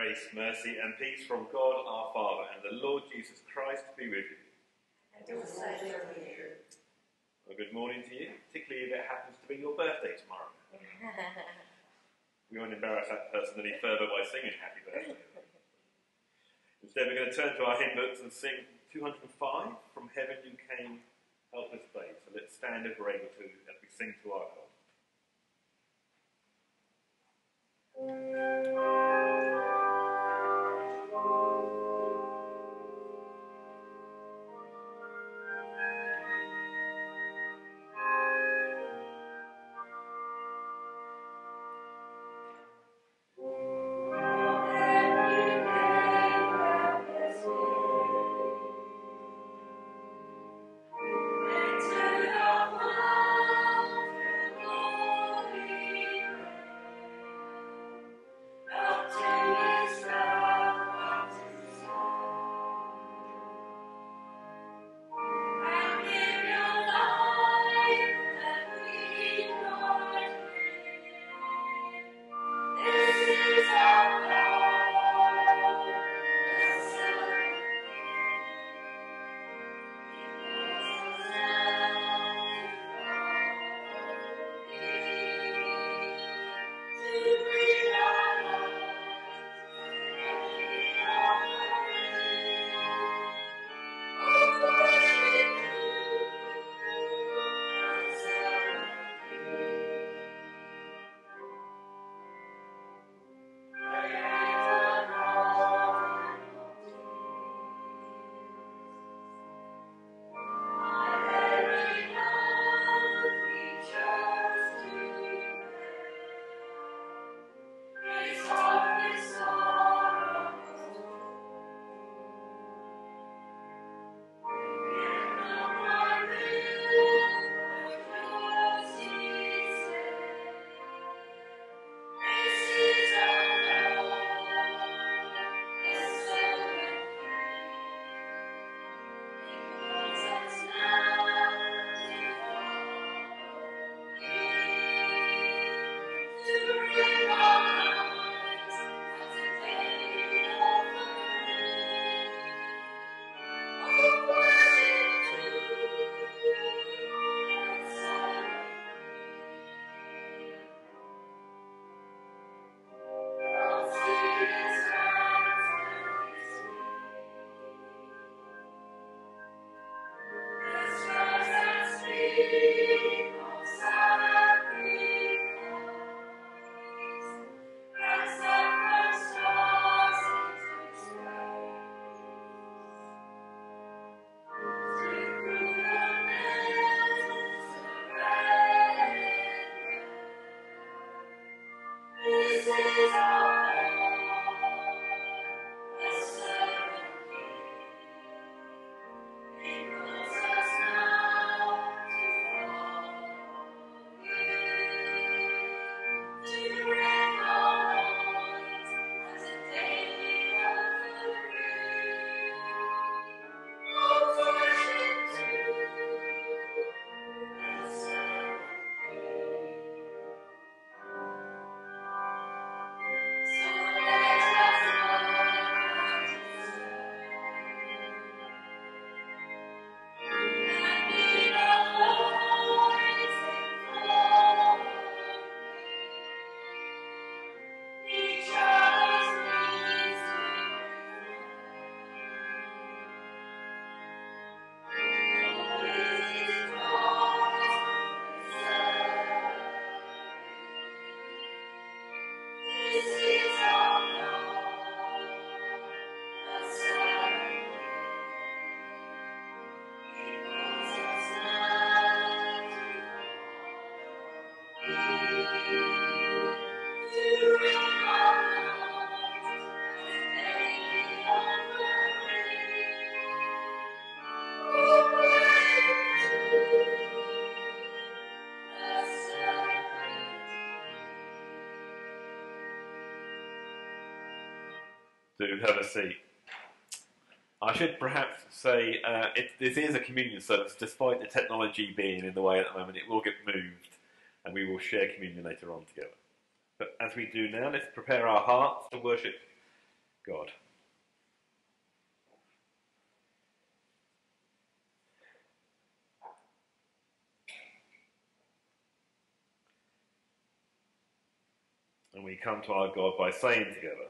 Grace, mercy, and peace from God our Father and the Lord Jesus Christ be with you. And also with you. Well, good morning to you, particularly if it happens to be your birthday tomorrow. We won't embarrass that person any further by singing happy birthday. Instead, we're going to turn to our hymn books and sing 205 From Heaven You Came, Helpless Babe. So let's stand if we're able to as we sing to our God. Have a seat. I should perhaps say uh, it, this is a communion service, despite the technology being in the way at the moment. It will get moved, and we will share communion later on together. But as we do now, let's prepare our hearts to worship God. And we come to our God by saying together,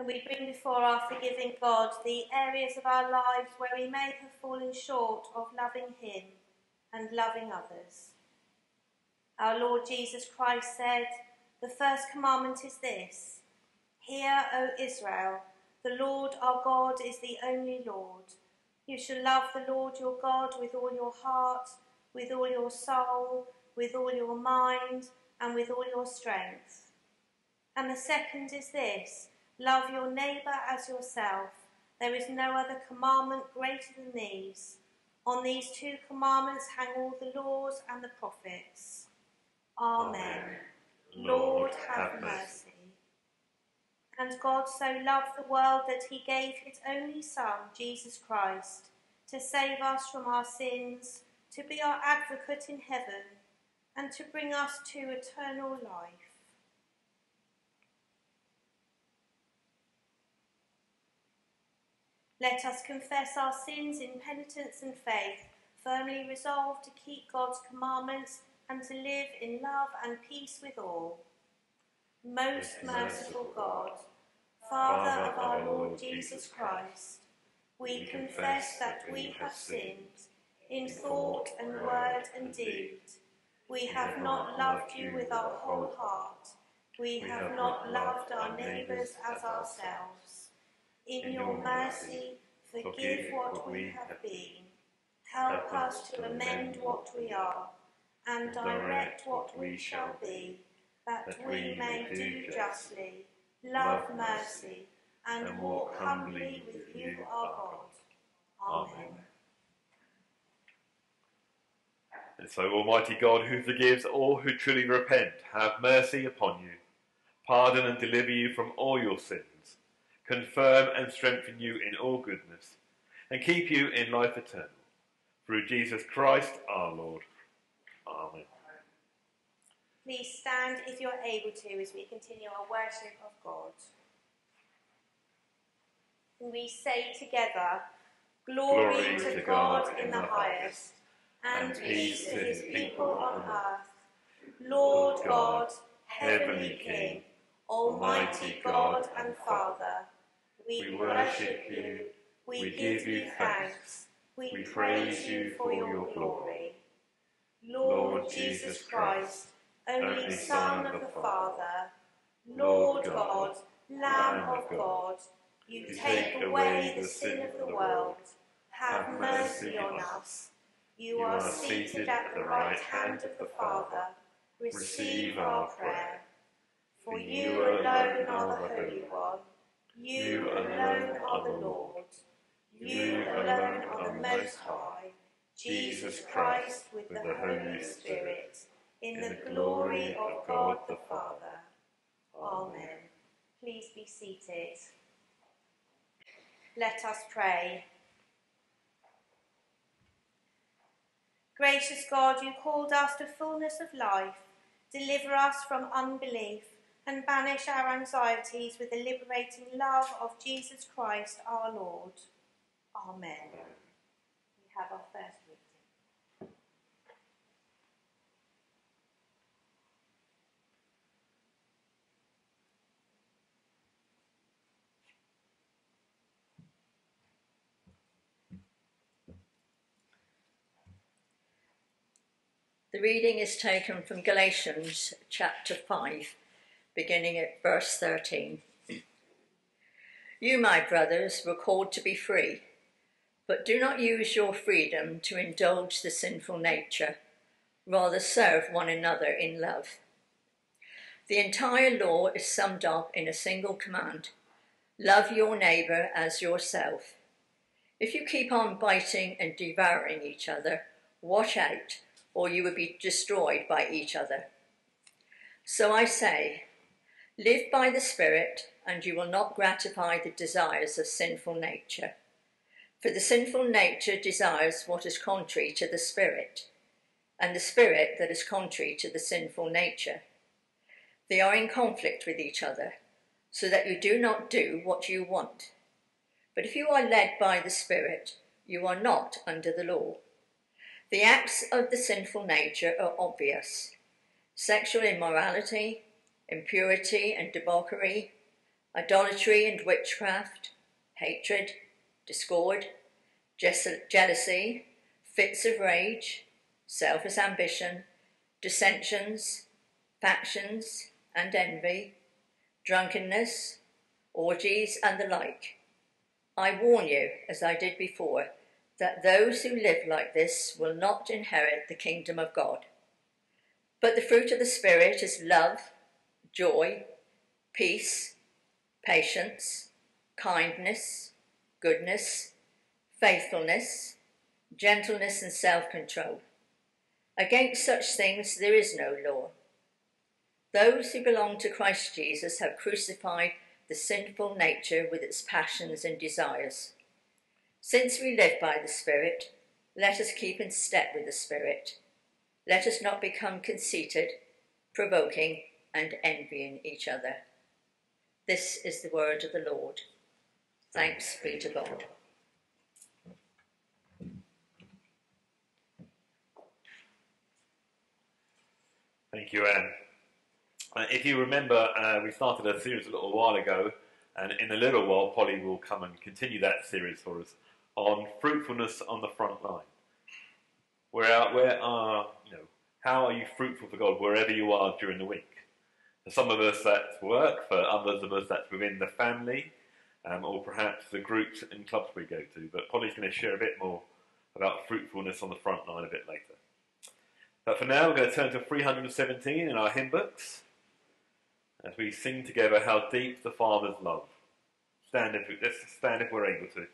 And we bring before our forgiving God the areas of our lives where we may have fallen short of loving Him and loving others. Our Lord Jesus Christ said, The first commandment is this Hear, O Israel, the Lord our God is the only Lord. You shall love the Lord your God with all your heart, with all your soul, with all your mind, and with all your strength. And the second is this Love your neighbour as yourself. There is no other commandment greater than these. On these two commandments hang all the laws and the prophets. Amen. Amen. Lord, have mercy. And God so loved the world that he gave his only Son, Jesus Christ, to save us from our sins, to be our advocate in heaven, and to bring us to eternal life. Let us confess our sins in penitence and faith, firmly resolved to keep God's commandments and to live in love and peace with all. Most merciful God, Father of our Lord Jesus Christ, we confess that we have sinned in thought and word and deed. We have not loved you with our whole heart. We have not loved our neighbours as ourselves. In your mercy, forgive what we have been. Help us to amend what we are, and direct what we shall be, that we may do justly, love mercy, and walk humbly with you, our God. Amen. And so, Almighty God, who forgives all who truly repent, have mercy upon you, pardon and deliver you from all your sins, confirm and strengthen you in all goodness, and keep you in life eternal. Through Jesus Christ our Lord. Amen. Please stand if you're able to as we continue our worship of God. We say together, Glory, to God in the highest, and peace to his people on earth. Lord God, heavenly King, almighty God and Father, we worship you, we give you thanks, we praise you for your glory. Lord Jesus Christ, only Son of the Father, Lord God, Lamb of God, you take away the sin of the world. Have mercy on us. You are seated at the right hand of the Father. Receive our prayer. For you alone are the Holy One. You alone are the Lord. You alone are the Most High. Jesus Christ with the Holy Spirit, in the glory of God the Father. Amen. Please be seated. Let us pray. Gracious God, you called us to fullness of life. Deliver us from unbelief and banish our anxieties with the liberating love of Jesus Christ our Lord. Amen. We have our first reading. The reading is taken from Galatians chapter 5, beginning at verse 13. You, my brothers, were called to be free, but do not use your freedom to indulge the sinful nature. Rather, serve one another in love. The entire law is summed up in a single command love your neighbour as yourself. If you keep on biting and devouring each other, watch out, or you will be destroyed by each other. So I say, live by the Spirit, and you will not gratify the desires of sinful nature. For the sinful nature desires what is contrary to the Spirit, and the Spirit that is contrary to the sinful nature. They are in conflict with each other, so that you do not do what you want. But if you are led by the Spirit, you are not under the law. The acts of the sinful nature are obvious sexual immorality, impurity and debauchery, idolatry and witchcraft, hatred, discord, jealousy, fits of rage, selfish ambition, dissensions, factions and envy, drunkenness, orgies, and the like I warn you, as I did before, that those who live like this will not inherit the kingdom of God. But the fruit of the Spirit is love, joy, peace, patience, kindness, goodness, faithfulness, gentleness, and self control. Against such things there is no law. Those who belong to Christ Jesus have crucified the sinful nature with its passions and desires. Since we live by the Spirit, let us keep in step with the Spirit. Let us not become conceited, provoking, and envying each other. This is the word of the Lord. Thanks be to God. Thank you, Anne. Uh, if you remember, uh, we started a series a little while ago, and in a little while, Polly will come and continue that series for us on fruitfulness on the front line. Where, where are, you know, how are you fruitful for God wherever you are during the week? Some of us, that's work. For others of us, that's within the family, um, or perhaps the groups and clubs we go to. But Polly's going to share a bit more about fruitfulness on the front line a bit later. But for now, we're going to turn to 317 in our hymn books as we sing together how deep the Father's love. Stand if, let's stand if we're able to.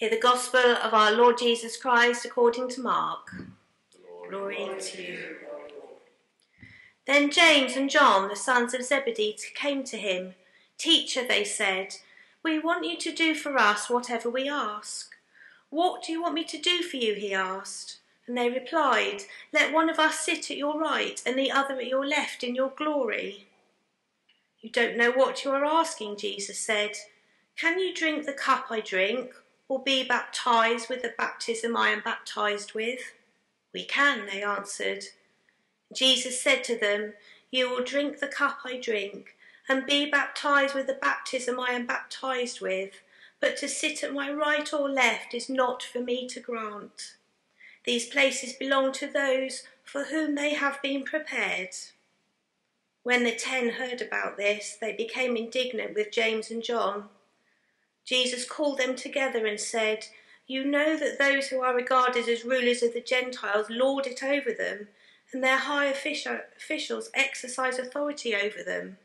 Hear the gospel of our Lord Jesus Christ according to Mark. Glory to you. Then James and John, the sons of Zebedee, came to him. Teacher, they said, we want you to do for us whatever we ask. What do you want me to do for you? he asked. And they replied, Let one of us sit at your right and the other at your left in your glory. You don't know what you are asking, Jesus said. Can you drink the cup I drink, or be baptized with the baptism I am baptized with? We can, they answered. Jesus said to them, You will drink the cup I drink, and be baptized with the baptism I am baptized with, but to sit at my right or left is not for me to grant. These places belong to those for whom they have been prepared. When the ten heard about this, they became indignant with James and John. Jesus called them together and said, You know that those who are regarded as rulers of the Gentiles lord it over them, and their high officials exercise authority over them.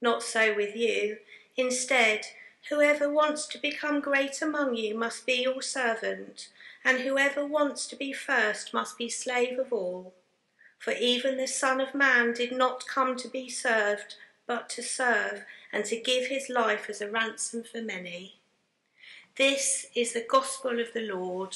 Not so with you. Instead, whoever wants to become great among you must be your servant, and whoever wants to be first must be slave of all. For even the Son of Man did not come to be served, but to serve, and to give his life as a ransom for many. This is the gospel of the Lord.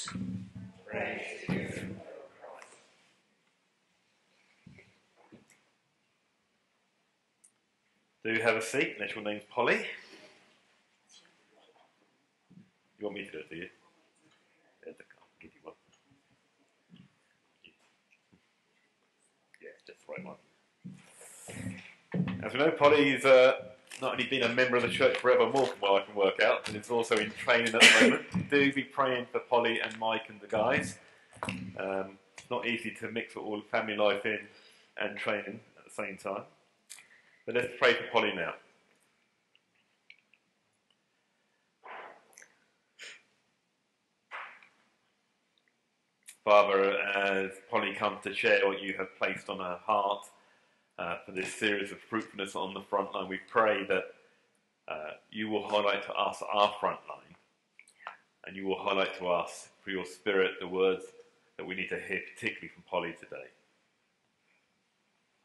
Do you have a seat, unless your name's Polly. You want me to do it, do you? The right one. As we know, Polly's uh, not only been a member of the church forevermore, from what I can work out, but is also in training at the moment. Do be praying for Polly and Mike and the guys. Um, it's not easy to mix all family life in and training at the same time. But let's pray for Polly now. Father, as Polly comes to share what you have placed on her heart uh, for this series of fruitfulness on the front line, we pray that uh, you will highlight to us our front line, and you will highlight to us, through your Spirit, the words that we need to hear, particularly from Polly today.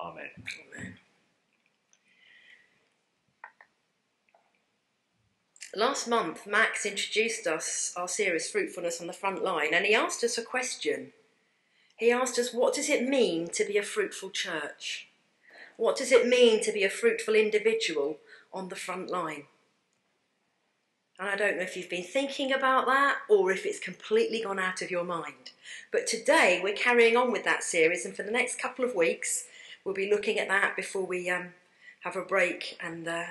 Amen. Amen. Last month, Max introduced us our series Fruitfulness on the Front Line, and he asked us a question. He asked us, What does it mean to be a fruitful church? What does it mean to be a fruitful individual on the front line? And I don't know if you've been thinking about that or if it's completely gone out of your mind. But today we're carrying on with that series, and for the next couple of weeks, we'll be looking at that before we um, have a break. And uh,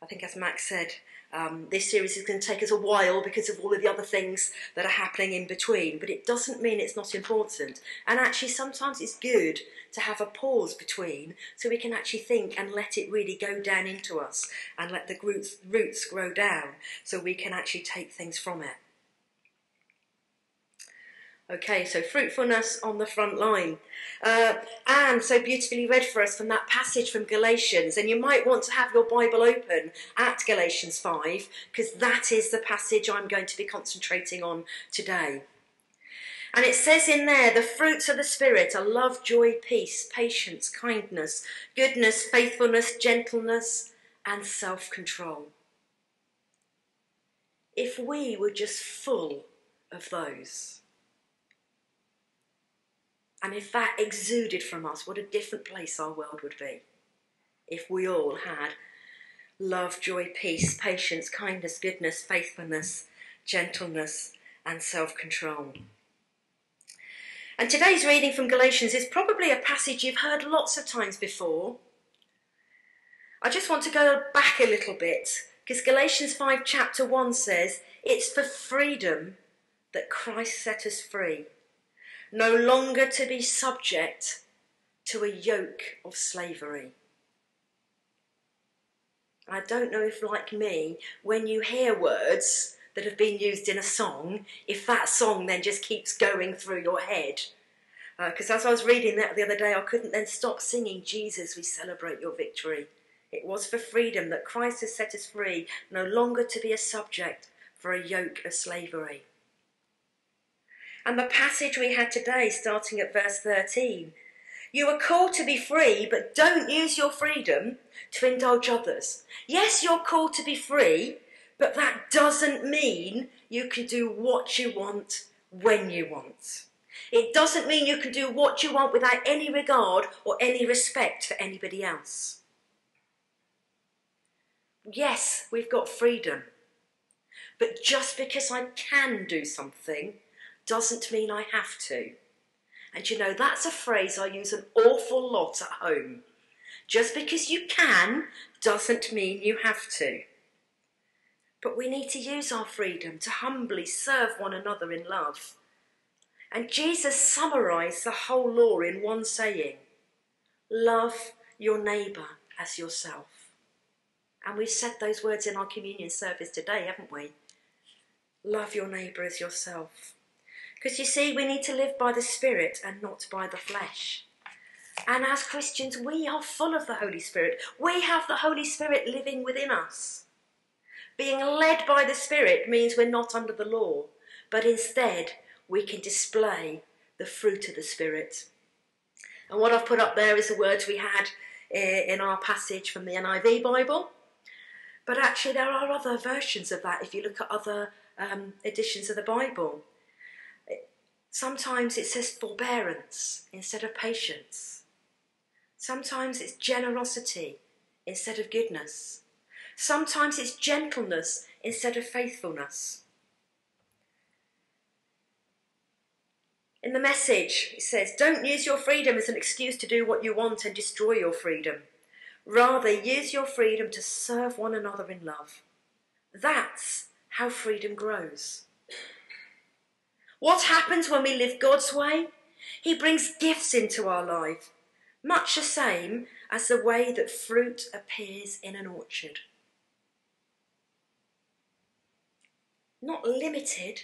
I think, as Max said, um, this series is going to take us a while because of all of the other things that are happening in between, but it doesn't mean it's not important. And actually, sometimes it's good to have a pause between so we can actually think and let it really go down into us and let the roots, roots grow down so we can actually take things from it. Okay, so fruitfulness on the front line. Uh, Anne so beautifully read for us from that passage from Galatians, and you might want to have your Bible open at Galatians 5, because that is the passage I'm going to be concentrating on today. And it says in there, the fruits of the Spirit are love, joy, peace, patience, kindness, goodness, faithfulness, gentleness, and self control. If we were just full of those, and if that exuded from us, what a different place our world would be. If we all had love, joy, peace, patience, kindness, goodness, faithfulness, gentleness, and self control. And today's reading from Galatians is probably a passage you've heard lots of times before. I just want to go back a little bit because Galatians 5, chapter 1 says, It's for freedom that Christ set us free no longer to be subject to a yoke of slavery. I don't know if, like me, when you hear words that have been used in a song, if that song then just keeps going through your head. Because uh, as I was reading that the other day, I couldn't then stop singing, Jesus, we celebrate your victory. It was for freedom that Christ has set us free, no longer to be a subject for a yoke of slavery. And the passage we had today, starting at verse 13 you are called to be free, but don't use your freedom to indulge others. Yes, you're called to be free, but that doesn't mean you can do what you want when you want. It doesn't mean you can do what you want without any regard or any respect for anybody else. Yes, we've got freedom, but just because I can do something doesn't mean I have to. And you know, that's a phrase I use an awful lot at home. Just because you can doesn't mean you have to. But we need to use our freedom to humbly serve one another in love. And Jesus summarised the whole law in one saying Love your neighbour as yourself. And we've said those words in our communion service today, haven't we? Love your neighbour as yourself. Because you see, we need to live by the Spirit and not by the flesh. And as Christians, we are full of the Holy Spirit. We have the Holy Spirit living within us. Being led by the Spirit means we're not under the law, but instead we can display the fruit of the Spirit. And what I've put up there is the words we had eh, in our passage from the NIV Bible. But actually, there are other versions of that if you look at other um, editions of the Bible. Sometimes it says forbearance instead of patience. Sometimes it's generosity instead of goodness. Sometimes it's gentleness instead of faithfulness. In the message, it says, Don't use your freedom as an excuse to do what you want and destroy your freedom. Rather, use your freedom to serve one another in love. That's how freedom grows. What happens when we live God's way? He brings gifts into our life, much the same as the way that fruit appears in an orchard. Not limited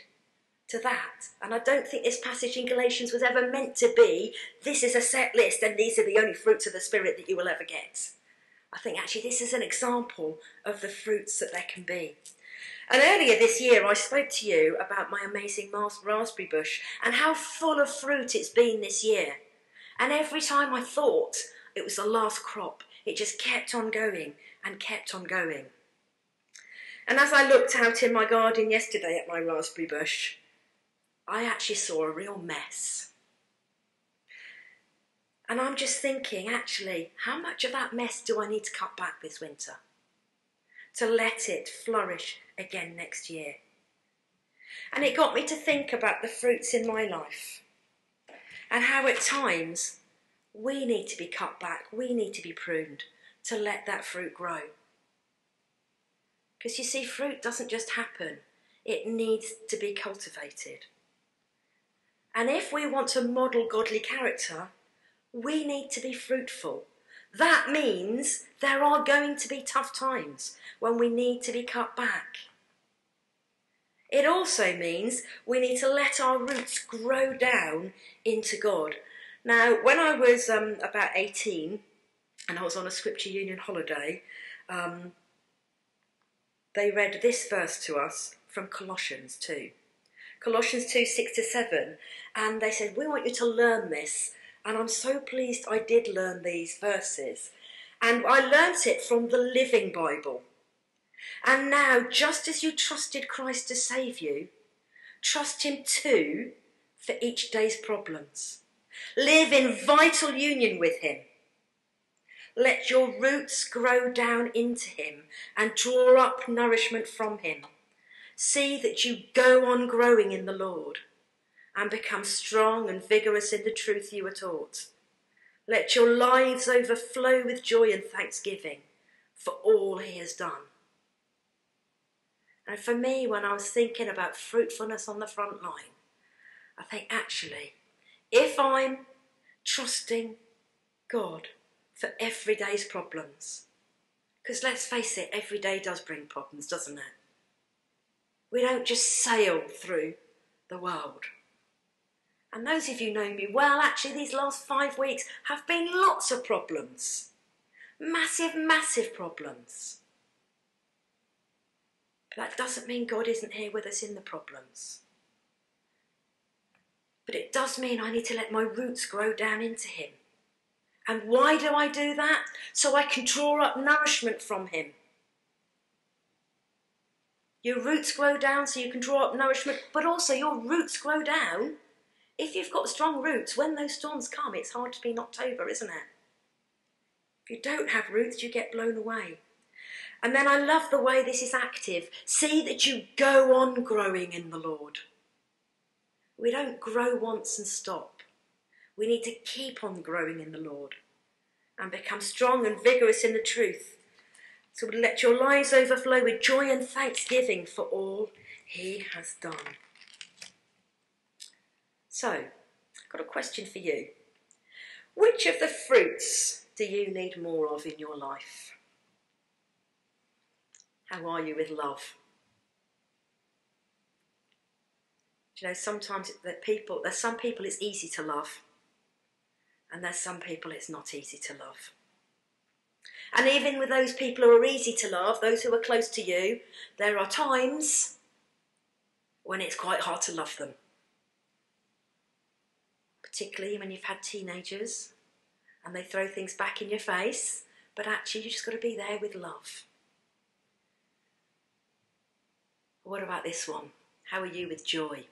to that. And I don't think this passage in Galatians was ever meant to be this is a set list and these are the only fruits of the Spirit that you will ever get. I think actually this is an example of the fruits that there can be. And earlier this year, I spoke to you about my amazing raspberry bush and how full of fruit it's been this year. And every time I thought it was the last crop, it just kept on going and kept on going. And as I looked out in my garden yesterday at my raspberry bush, I actually saw a real mess. And I'm just thinking, actually, how much of that mess do I need to cut back this winter? To let it flourish again next year. And it got me to think about the fruits in my life and how at times we need to be cut back, we need to be pruned to let that fruit grow. Because you see, fruit doesn't just happen, it needs to be cultivated. And if we want to model godly character, we need to be fruitful. That means there are going to be tough times when we need to be cut back. It also means we need to let our roots grow down into God. Now, when I was um, about 18 and I was on a Scripture Union holiday, um, they read this verse to us from Colossians 2. Colossians 2 6 to 7. And they said, We want you to learn this. And I'm so pleased I did learn these verses. And I learnt it from the Living Bible. And now, just as you trusted Christ to save you, trust Him too for each day's problems. Live in vital union with Him. Let your roots grow down into Him and draw up nourishment from Him. See that you go on growing in the Lord and become strong and vigorous in the truth you were taught. Let your lives overflow with joy and thanksgiving for all He has done. And for me, when I was thinking about fruitfulness on the front line, I think actually, if I'm trusting God for every day's problems, because let's face it, every day does bring problems, doesn't it? We don't just sail through the world. And those of you know me well, actually, these last five weeks have been lots of problems. Massive, massive problems. But that doesn't mean God isn't here with us in the problems. But it does mean I need to let my roots grow down into Him. And why do I do that? So I can draw up nourishment from Him. Your roots grow down so you can draw up nourishment, but also your roots grow down. If you've got strong roots, when those storms come, it's hard to be knocked over, isn't it? If you don't have roots, you get blown away. And then I love the way this is active. See that you go on growing in the Lord. We don't grow once and stop. We need to keep on growing in the Lord and become strong and vigorous in the truth. So let your lives overflow with joy and thanksgiving for all He has done. So, I've got a question for you. Which of the fruits do you need more of in your life? How are you with love? Do you know, sometimes that people, there's some people it's easy to love, and there's some people it's not easy to love. And even with those people who are easy to love, those who are close to you, there are times when it's quite hard to love them. Particularly when you've had teenagers and they throw things back in your face, but actually you just got to be there with love. What about this one? How are you with joy?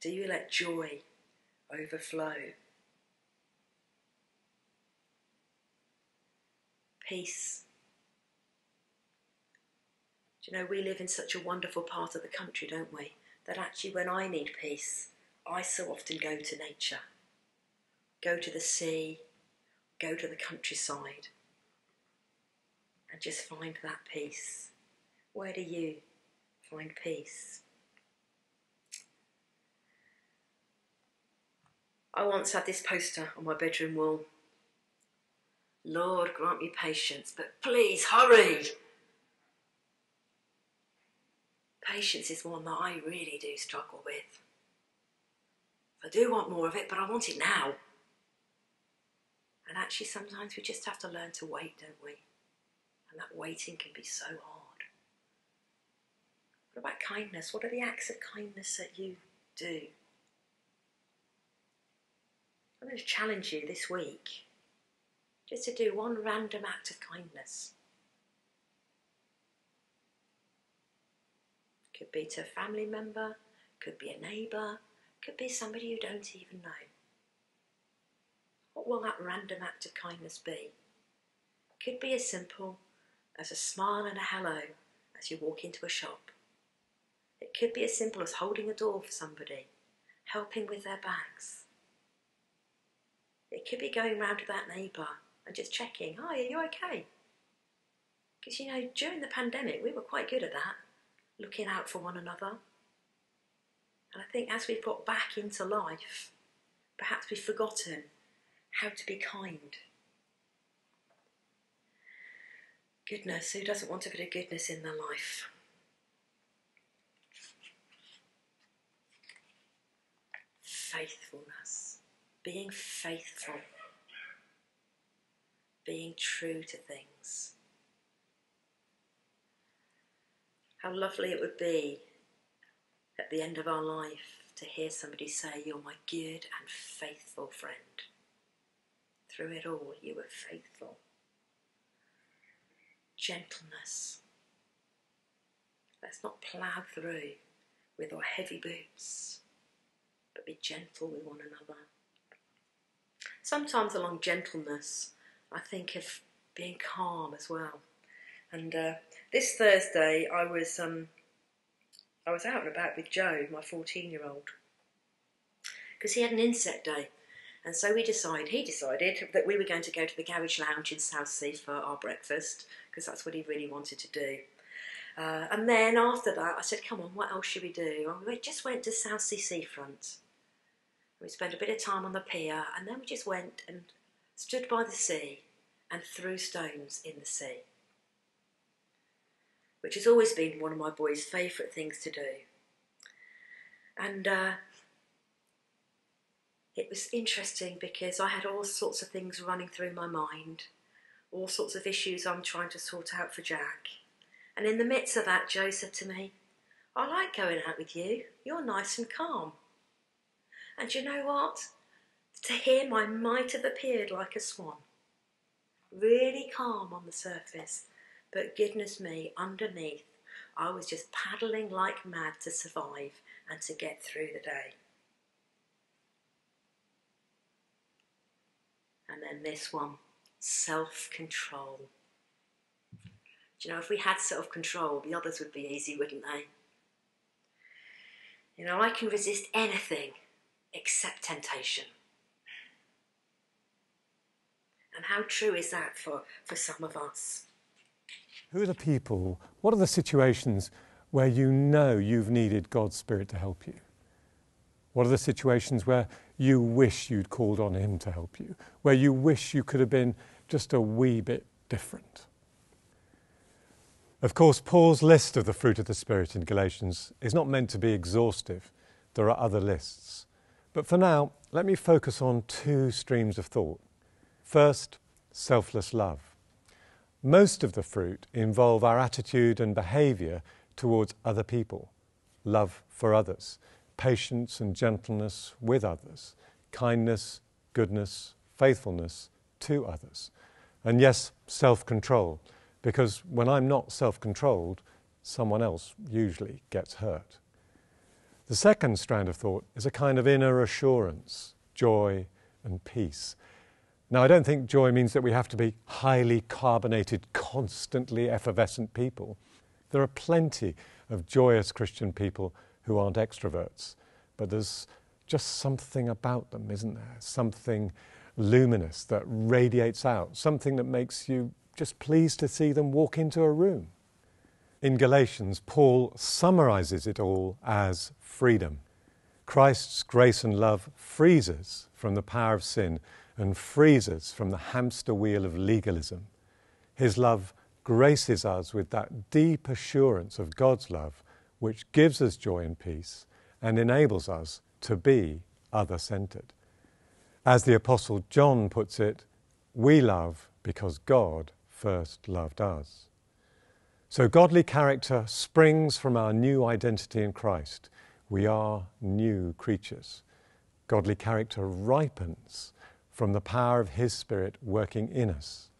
Do you let joy overflow? Peace. Do you know, we live in such a wonderful part of the country, don't we? That actually, when I need peace, I so often go to nature, go to the sea, go to the countryside, and just find that peace. Where do you find peace? I once had this poster on my bedroom wall. Lord, grant me patience, but please hurry. Patience is one that I really do struggle with. I do want more of it, but I want it now. And actually, sometimes we just have to learn to wait, don't we? And that waiting can be so hard. What about kindness? What are the acts of kindness that you do? I'm going to challenge you this week just to do one random act of kindness. Could be to a family member, could be a neighbour, could be somebody you don't even know. What will that random act of kindness be? It could be as simple as a smile and a hello as you walk into a shop. It could be as simple as holding a door for somebody, helping with their bags. It could be going round to that neighbour and just checking, hi, are you okay? Because, you know, during the pandemic, we were quite good at that, looking out for one another. And I think as we've got back into life, perhaps we've forgotten how to be kind. Goodness, who doesn't want a bit of goodness in their life? Faithfulness, being faithful, being true to things. How lovely it would be at the end of our life to hear somebody say, You're my good and faithful friend. Through it all, you were faithful gentleness. Let's not plough through with our heavy boots, but be gentle with one another. Sometimes, along gentleness, I think of being calm as well. And uh, this Thursday, I was um, I was out and about with Joe, my fourteen-year-old, because he had an inset day. And so we decided, he decided that we were going to go to the Garage Lounge in Southsea for our breakfast, because that's what he really wanted to do. Uh, and then after that, I said, come on, what else should we do? And we just went to Southsea Seafront. We spent a bit of time on the pier, and then we just went and stood by the sea and threw stones in the sea, which has always been one of my boys' favourite things to do. And uh, it was interesting because I had all sorts of things running through my mind. all sorts of issues I'm trying to sort out for Jack. And in the midst of that, Joe said to me, I like going out with you. You're nice and calm. And you know what? To him, I might have appeared like a swan. Really calm on the surface, but goodness me, underneath, I was just paddling like mad to survive and to get through the day. And then this one self control. Do you know, if we had self control, the others would be easy, wouldn't they? You know, I can resist anything except temptation. And how true is that for, for some of us? Who are the people, what are the situations where you know you've needed God's Spirit to help you? What are the situations where you wish you'd called on Him to help you? Where you wish you could have been just a wee bit different? Of course, Paul's list of the fruit of the Spirit in Galatians is not meant to be exhaustive. There are other lists. But for now, let me focus on two streams of thought. First, selfless love. Most of the fruit involve our attitude and behaviour towards other people, love for others, patience and gentleness with others, kindness, goodness, faithfulness to others, and yes, self control, because when I'm not self controlled, someone else usually gets hurt. The second strand of thought is a kind of inner assurance, joy, and peace. Now, I don't think joy means that we have to be highly carbonated, constantly effervescent people. There are plenty of joyous Christian people who aren't extroverts, but there's just something about them, isn't there? Something luminous that radiates out, something that makes you just pleased to see them walk into a room. In Galatians, Paul summarizes it all as freedom. Christ's grace and love frees us from the power of sin and frees us from the hamster wheel of legalism. His love graces us with that deep assurance of God's love, which gives us joy and peace and enables us to be other centered. As the Apostle John puts it, we love because God first loved us. So, godly character springs from our new identity in Christ. We are new creatures. Godly character ripens from the power of His Spirit working in us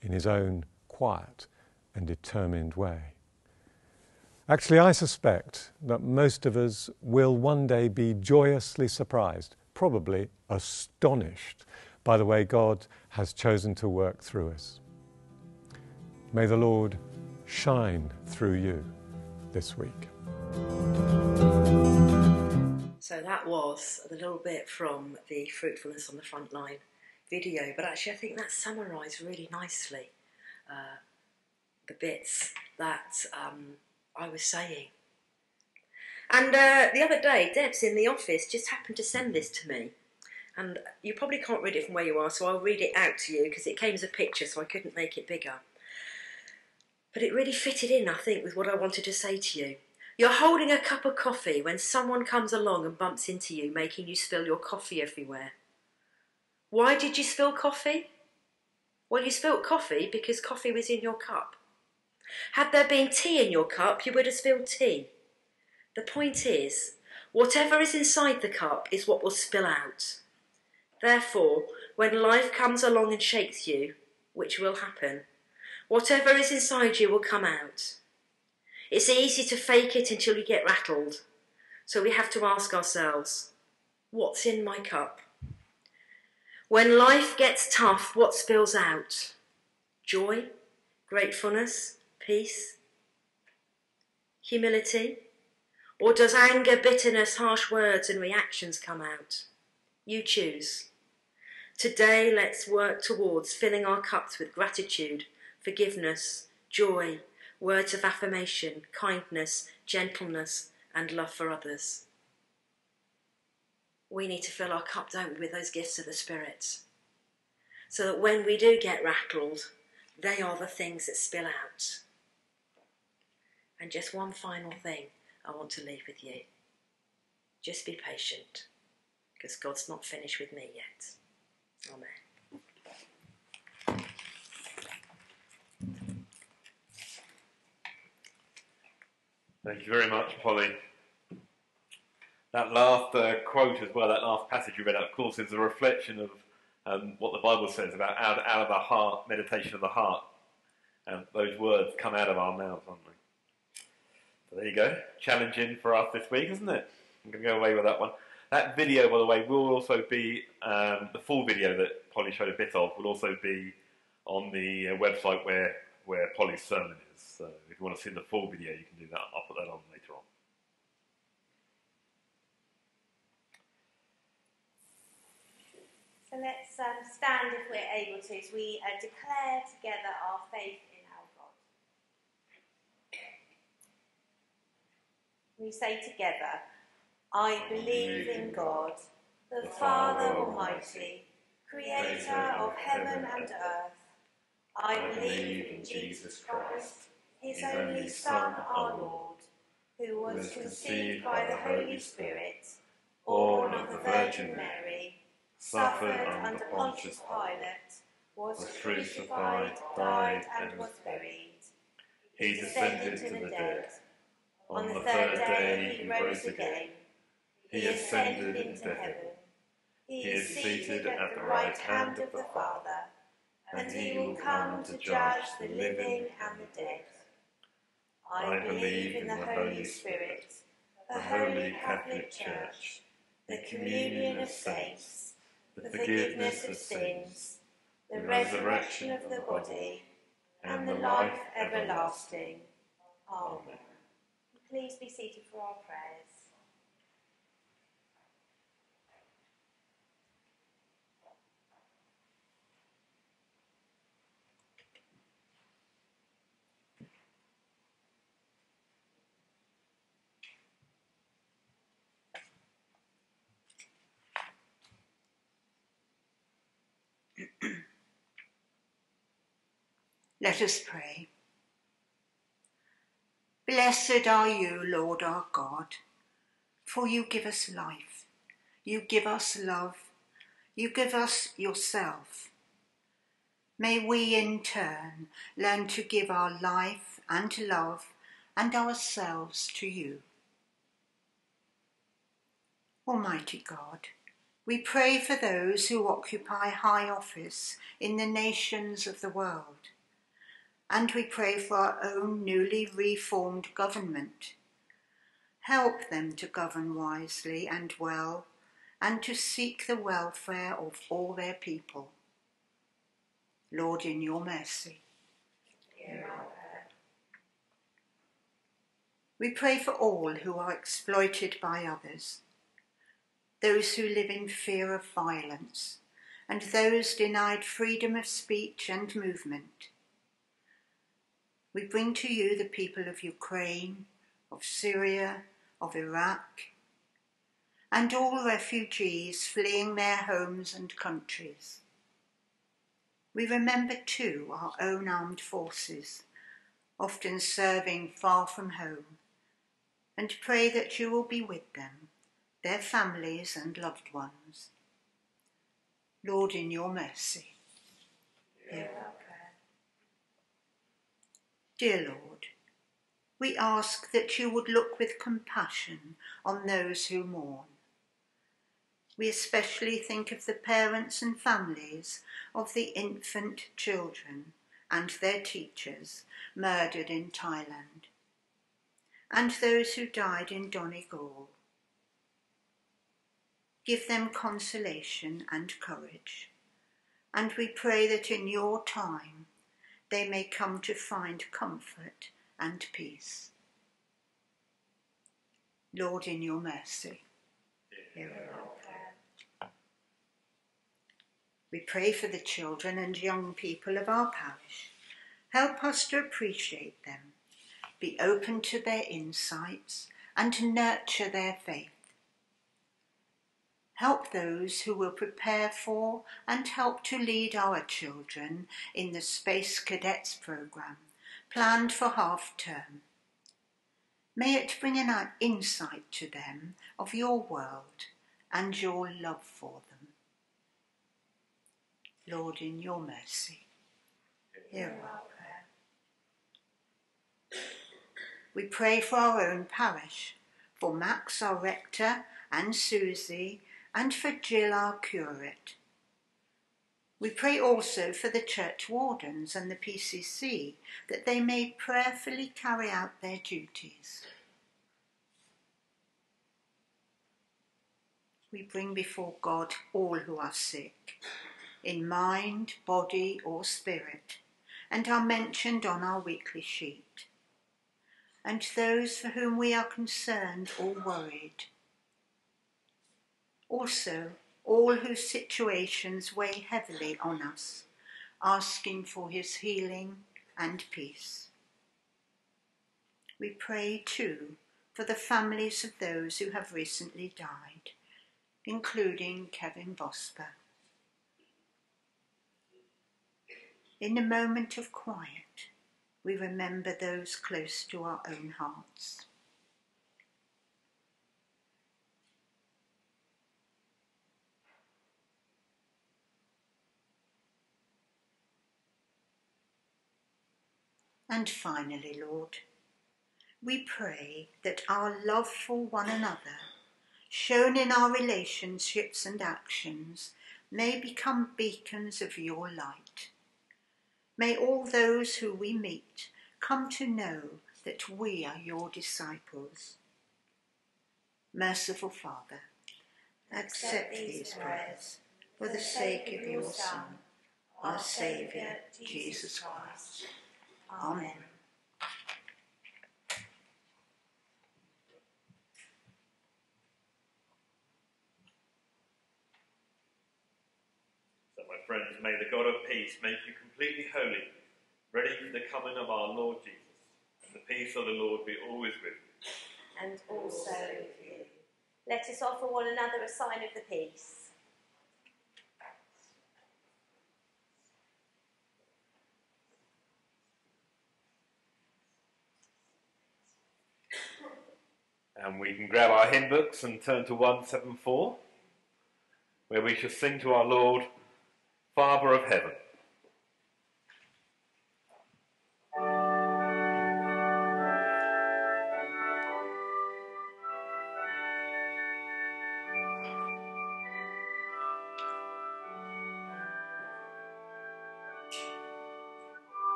in His own quiet and determined way. Actually, I suspect that most of us will one day be joyously surprised, probably astonished, by the way God has chosen to work through us. May the Lord shine through you this week. So that was a little bit from the Fruitfulness on the Front Line video, but actually, I think that summarised really nicely uh, the bits that. Um, I was saying. And uh, the other day, Deb's in the office just happened to send this to me. And you probably can't read it from where you are, so I'll read it out to you because it came as a picture, so I couldn't make it bigger. But it really fitted in, I think, with what I wanted to say to you. You're holding a cup of coffee when someone comes along and bumps into you, making you spill your coffee everywhere. Why did you spill coffee? Well, you spilt coffee because coffee was in your cup. Had there been tea in your cup, you would have spilled tea. The point is, whatever is inside the cup is what will spill out. Therefore, when life comes along and shakes you, which will happen, whatever is inside you will come out. It's easy to fake it until you get rattled. So we have to ask ourselves, what's in my cup? When life gets tough, what spills out? Joy? Gratefulness? peace, humility? Or does anger, bitterness, harsh words, and reactions come out? You choose. Today, let's work towards filling our cups with gratitude, forgiveness, joy, words of affirmation, kindness, gentleness, and love for others. We need to fill our cup, don't we, with those gifts of the Spirit, so that when we do get rattled, they are the things that spill out. And just one final thing I want to leave with you. Just be patient, because God's not finished with me yet. Amen. Thank you very much, Polly. That last uh, quote as well, that last passage you read out, of course, is a reflection of um, what the Bible says about out, out of the heart, meditation of the heart. And those words come out of our mouths, aren't they? So there you go. Challenging for us this week, isn't it? I'm going to go away with that one. That video, by the way, will also be um, the full video that Polly showed a bit of. Will also be on the uh, website where where Polly's sermon is. So if you want to see the full video, you can do that. I'll put that on later on. So let's um, stand if we're able to as we uh, declare together our faith in our God. We say together, I believe in God, the Father Almighty, creator of heaven and earth. I believe in Jesus Christ, his only Son, our Lord, who was conceived by the Holy Spirit, born of the Virgin Mary suffered under Pontius Pilate, was crucified, died, and was buried. He descended to the dead. On the third day he rose again. He ascended into heaven. He is seated at the right hand of the Father, and he will come to judge the living and the dead. I believe in the Holy Spirit, the Holy Catholic Church, the communion of saints, the forgiveness of sins, the resurrection of the body, and the life everlasting. Amen. Please be seated for our prayers. Let us pray. Blessed are you, Lord our God, for you give us life, you give us love, you give us yourself. May we in turn learn to give our life and love and ourselves to you. Almighty God, we pray for those who occupy high office in the nations of the world and we pray for our own newly reformed government. Help them to govern wisely and well, and to seek the welfare of all their people. Lord, in your mercy. We pray for all who are exploited by others, those who live in fear of violence, and those denied freedom of speech and movement we bring to you the people of Ukraine, of Syria, of Iraq, and all refugees fleeing their homes and countries. We remember too our own armed forces, often serving far from home, and pray that you will be with them, their families and loved ones. Lord, in your mercy. Hear Dear Lord, we ask that you would look with compassion on those who mourn. We especially think of the parents and families of the infant children and their teachers murdered in Thailand, and those who died in Donegal. Give them consolation and courage, and we pray that in your time they may come to find comfort and peace. Lord, in your mercy, hear our prayer. We pray for the children and young people of our parish. Help us to appreciate them, be open to their insights, and to nurture their faith help those who will prepare for and help to lead our children in the Space Cadets program planned for half term. May it bring an insight to them of your world and your love for them. Lord, in your mercy, hear our prayer. We pray for our own parish, for Max, our rector, and Susie, and for Jill, our curate. We pray also for the church wardens and the PCC that they may prayerfully carry out their duties. We bring before God all who are sick, in mind, body, or spirit, and are mentioned on our weekly sheet, and those for whom we are concerned or worried. Also, all whose situations weigh heavily on us, asking for his healing and peace. We pray too for the families of those who have recently died, including Kevin Vosper. In a moment of quiet, we remember those close to our own hearts. And finally, Lord, we pray that our love for one another, shown in our relationships and actions, may become beacons of your light. May all those who we meet come to know that we are your disciples. Merciful Father, accept these prayers for the sake of your Son, our Saviour, Jesus Christ. Amen. So, my friends, may the God of peace make you completely holy, ready for the coming of our Lord Jesus. And the peace of the Lord be always with you. and also with you. Let us offer one another a sign of the peace. And we can grab our hymn books and turn to 174, where we shall sing to our Lord, Father of Heaven.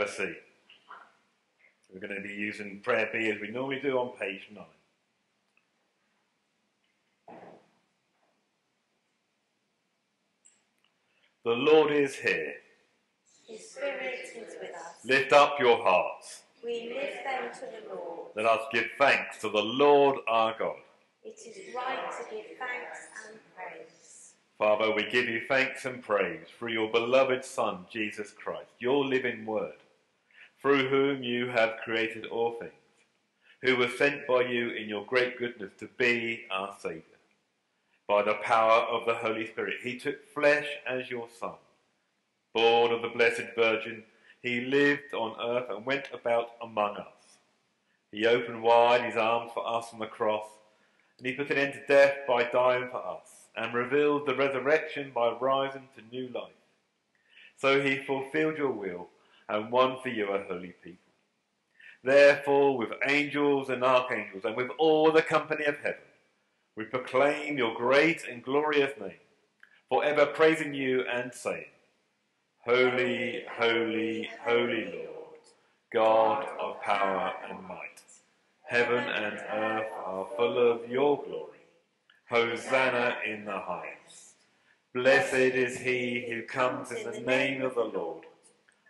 Have a seat. We're going to be using prayer B as we normally do on page 9. The Lord is here. His Spirit is with us. Lift up your hearts. We lift them to the Lord. Let us give thanks to the Lord our God. It is right to give thanks and praise. Father, we give you thanks and praise for your beloved Son, Jesus Christ, your living word, through whom you have created all things, who was sent by you in your great goodness to be our Saviour. By the power of the Holy Spirit, he took flesh as your Son. Born of the Blessed Virgin, he lived on earth and went about among us. He opened wide his arms for us on the cross, and he put an end to death by dying for us, and revealed the resurrection by rising to new life. So he fulfilled your will and won for you a holy people. Therefore, with angels and archangels, and with all the company of heaven, we proclaim your great and glorious name, forever praising you and saying, Holy, holy, holy Lord, God of power and might. Heaven and earth are full of your glory. Hosanna in the highest. Blessed is he who comes in the name of the Lord.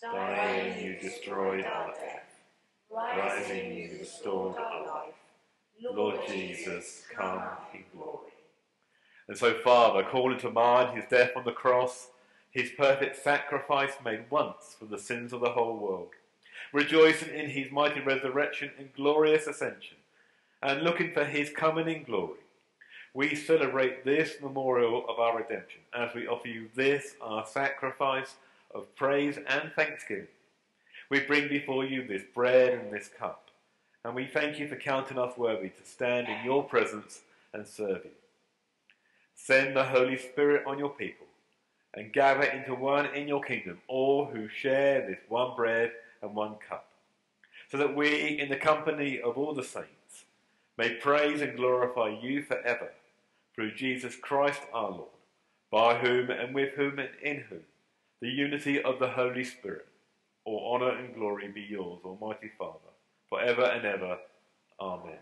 Dying, you destroyed our death. Rising, you restored our life. Lord Jesus, come in glory. And so, Father, calling to mind his death on the cross, his perfect sacrifice made once for the sins of the whole world, rejoicing in his mighty resurrection and glorious ascension, and looking for his coming in glory, we celebrate this memorial of our redemption as we offer you this, our sacrifice of praise and thanksgiving. We bring before you this bread and this cup, and we thank you for counting us worthy to stand in your presence and serve you. Send the Holy Spirit on your people and gather into one in your kingdom all who share this one bread and one cup, so that we, in the company of all the saints, may praise and glorify you forever through Jesus Christ our Lord, by whom and with whom and in whom the unity of the Holy Spirit, all honour and glory be yours, Almighty Father, forever and ever. Amen.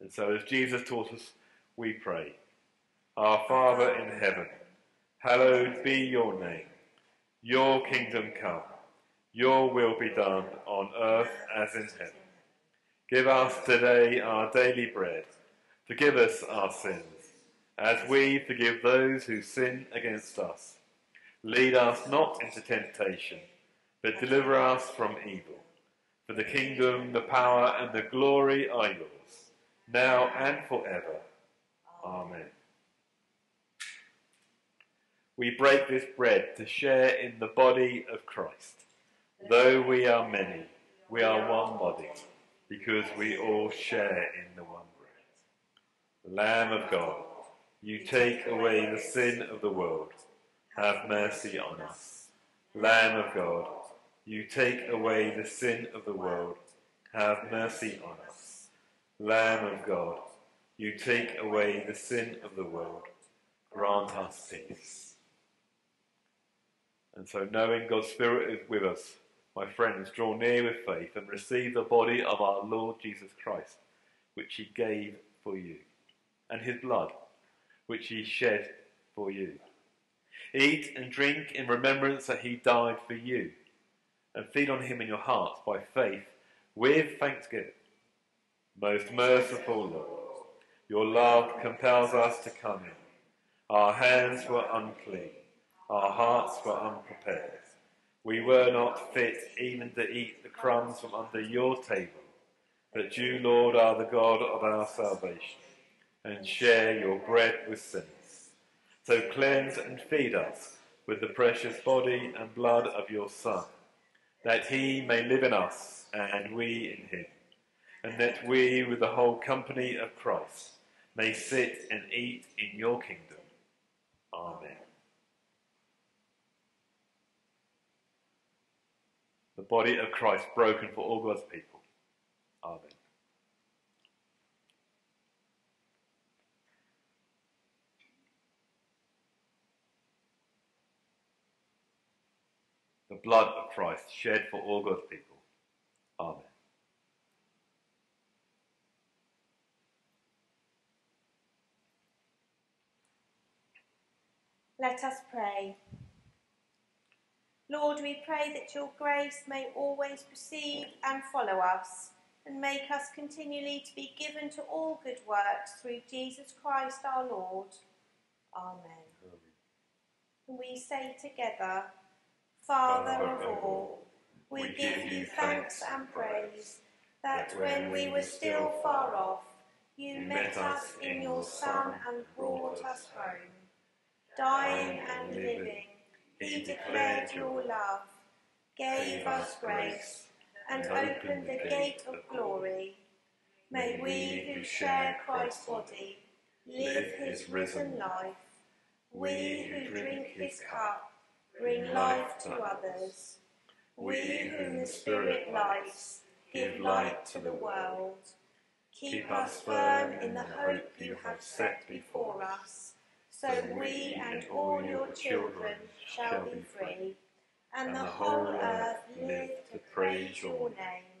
And so, as Jesus taught us, we pray. Our Father in heaven, hallowed be your name. Your kingdom come. Your will be done on earth as in heaven. Give us today our daily bread. Forgive us our sins, as we forgive those who sin against us. Lead us not into temptation, but deliver us from evil. For the kingdom, the power, and the glory are yours, now and forever. Amen. We break this bread to share in the body of Christ. Though we are many, we are one body, because we all share in the one bread. Lamb of God, you take away the sin of the world. Have mercy on us. Lamb of God, you take away the sin of the world. Have mercy on us. Lamb of God, you take away the sin of the world. Grant us peace. And so, knowing God's Spirit is with us, my friends, draw near with faith and receive the body of our Lord Jesus Christ, which he gave for you, and his blood, which he shed for you. Eat and drink in remembrance that he died for you, and feed on him in your hearts by faith with thanksgiving. Most merciful Lord, your love compels us to come in. Our hands were unclean, our hearts were unprepared. We were not fit even to eat the crumbs from under your table. But you, Lord, are the God of our salvation, and share your bread with sinners. So cleanse and feed us with the precious body and blood of your Son, that he may live in us and we in him, and that we, with the whole company of Christ, may sit and eat in your kingdom. Amen. The body of Christ broken for all God's people. Amen. Blood of Christ shed for all God's people. Amen. Let us pray. Lord, we pray that your grace may always precede and follow us, and make us continually to be given to all good works through Jesus Christ our Lord. Amen. And we say together, Father of all, we give you thanks and praise that when we were still far off, you met us in your Son and brought us home. Dying and living, he declared your love, gave us grace, and opened the gate of glory. May we who share Christ's body live his risen life. We who drink his cup bring life to others. We whom the Spirit lights give light to the world. Keep us firm in the hope you have set before us so we and all your children shall be free, and the whole earth live to praise your name.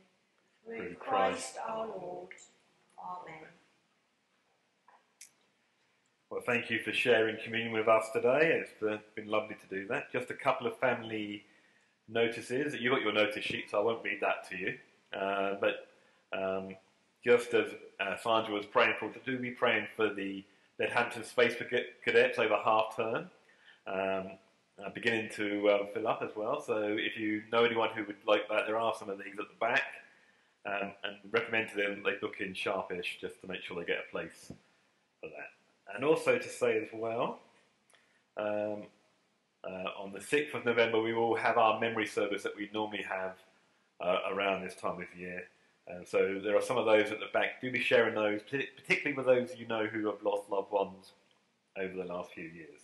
Through Christ our Lord. Amen. Well, thank you for sharing communion with us today. It's been lovely to do that. Just a couple of family notices. You got your notice sheet, so I won't read that to you. Uh, but um, just as uh, Sandra was praying for, do be praying for the Bedhampton Space Cadets over half term, um, uh, beginning to uh, fill up as well. So if you know anyone who would like that, there are some of these at the back. Um, and recommend to them they book in sharpish just to make sure they get a place for that. And also to say as well, um, uh, on the 6th of November, we will have our memory service that we normally have uh, around this time of year. And so there are some of those at the back. Do be sharing those, particularly with those you know who have lost loved ones over the last few years.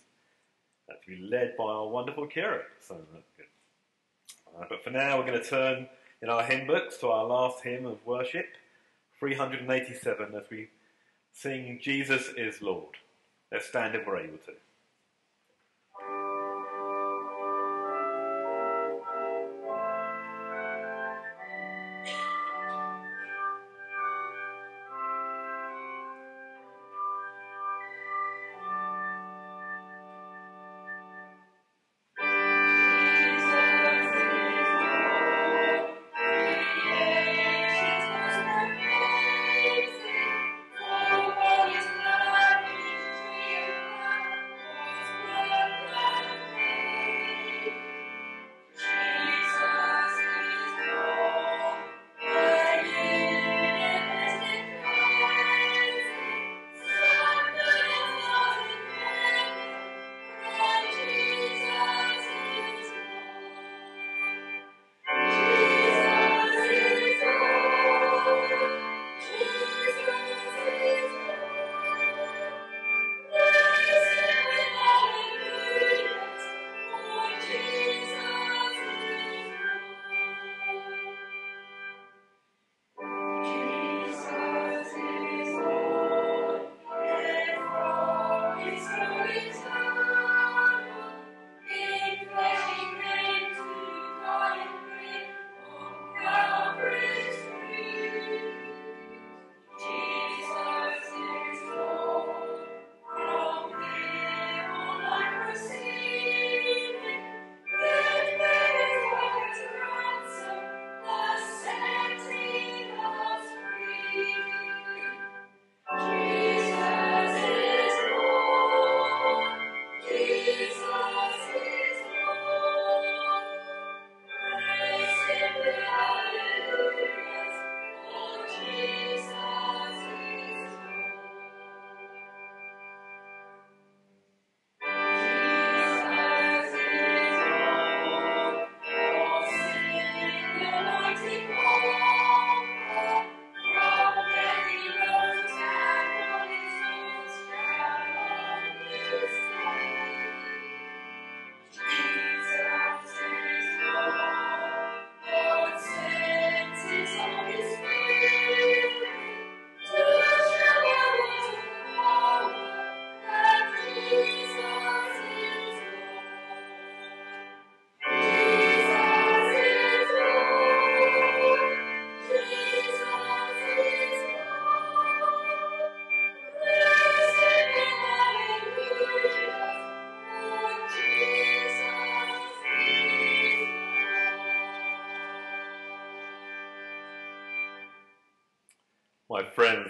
That's to be led by our wonderful Kira. So that's good. Uh, but for now, we're going to turn in our hymn books to our last hymn of worship, 387, as we sing Jesus is Lord. Let's stand we're able to.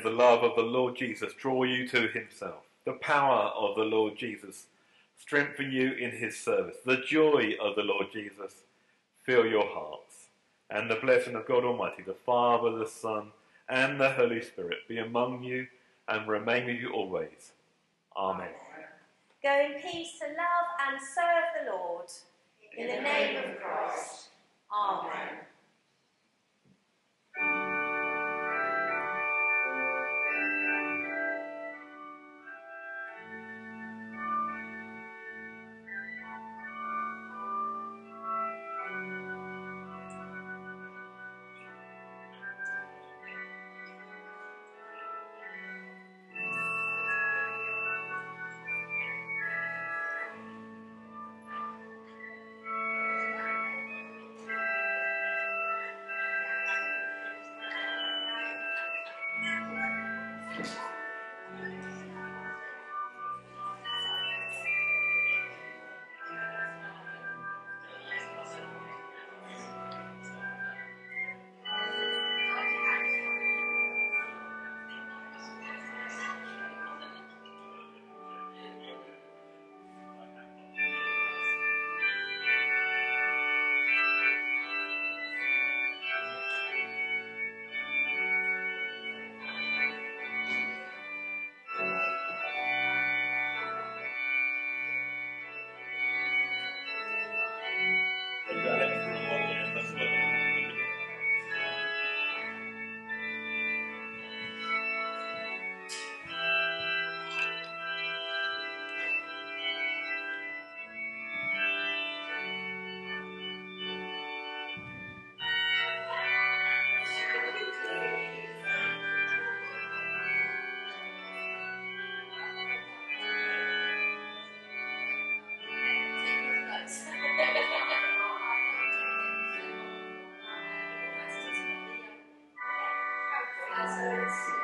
The love of the Lord Jesus draw you to himself. The power of the Lord Jesus strengthen you in his service. The joy of the Lord Jesus fill your hearts. And the blessing of God Almighty, the Father, the Son, and the Holy Spirit be among you and remain with you always. Amen. Go in peace to love and serve the Lord. In the name of Christ. Amen. Yes.